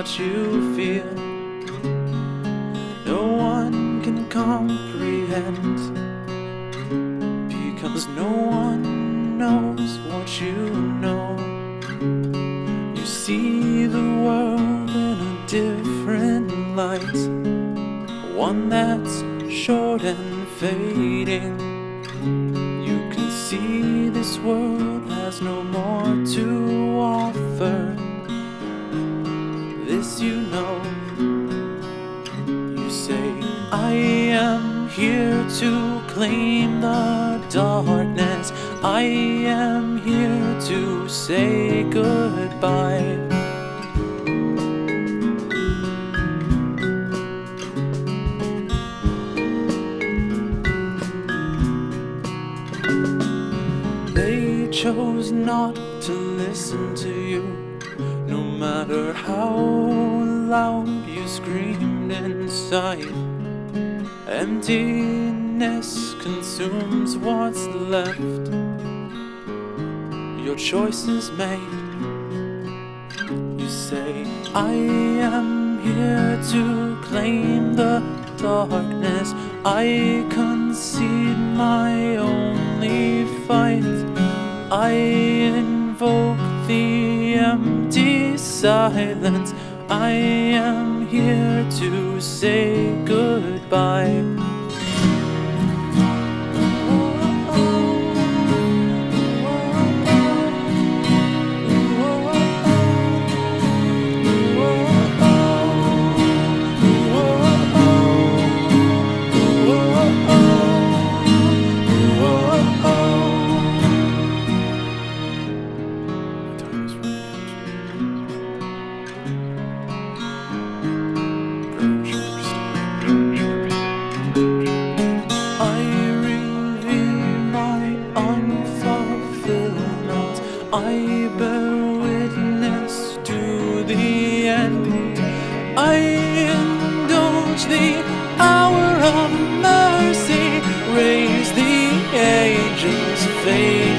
what you feel. No one can comprehend because no one knows what you know. You see the world in a different light, one that's short and fading. You can see this world has no more to offer. This you know. You say, I am here to claim the darkness. I am here to say goodbye. They chose not to listen to you, no matter how loud you screamed inside. Emptiness consumes what's left. Your choice is made. You say, I am here to claim the darkness. I concede my only fight. I invoke the empty silence. I am here to say goodbye. I bear witness to the end. I indulge the hour of mercy, raise the angels' fate